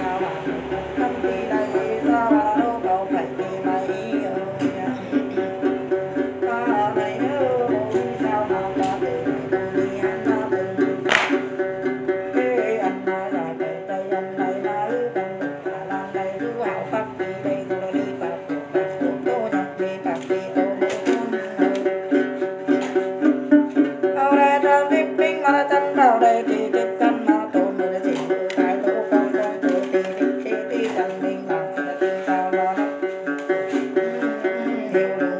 Come be Thank you.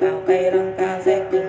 Bao cây răng ca ta thấy ใจ anh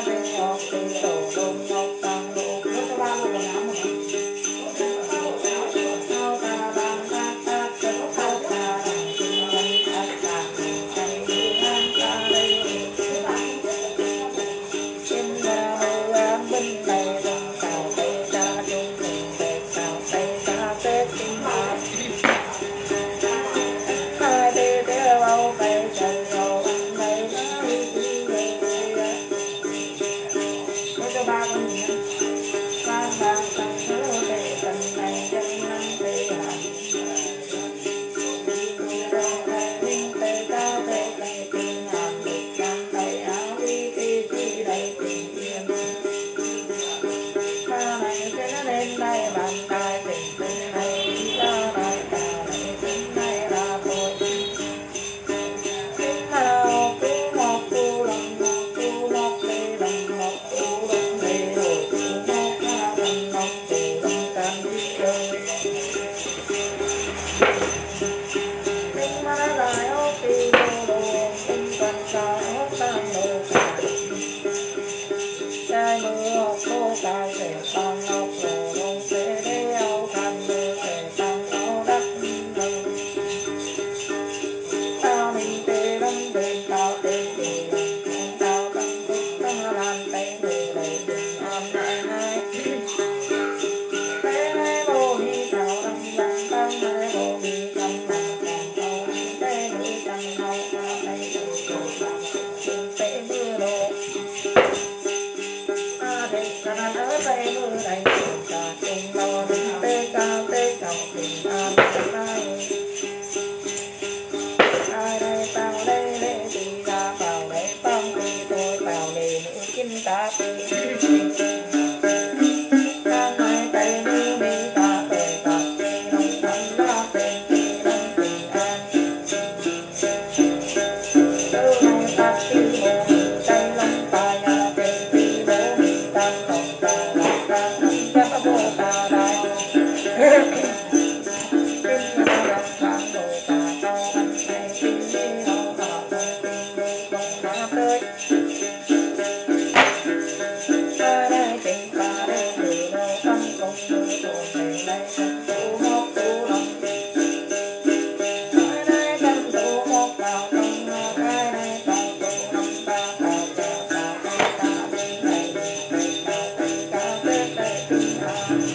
I've been love.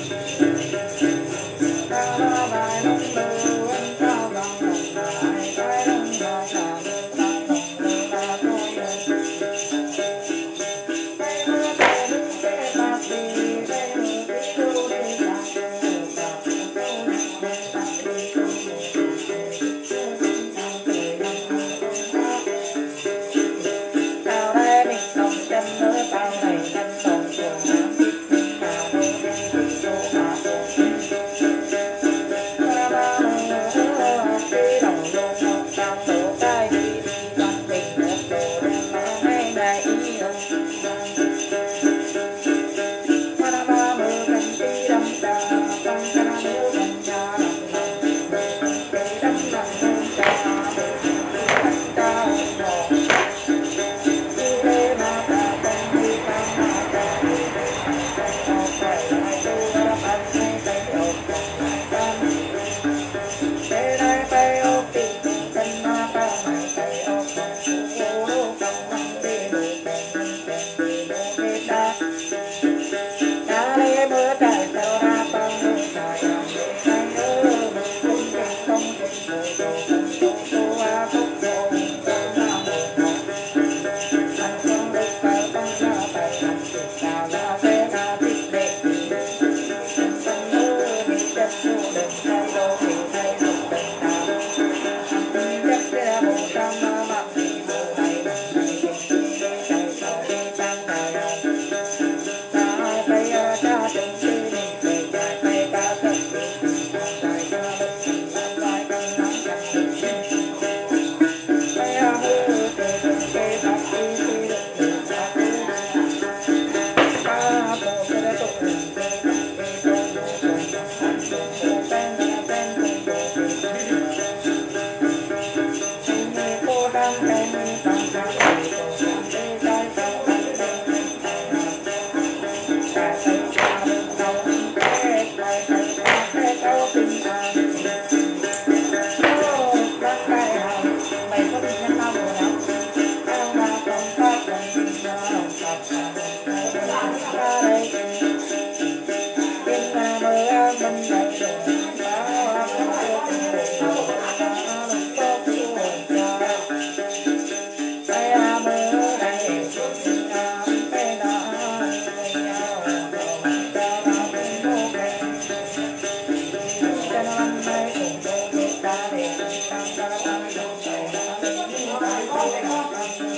ます。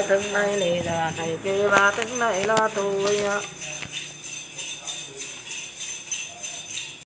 Ôi ơi, này từng này là thầy kia ba tính này là tôi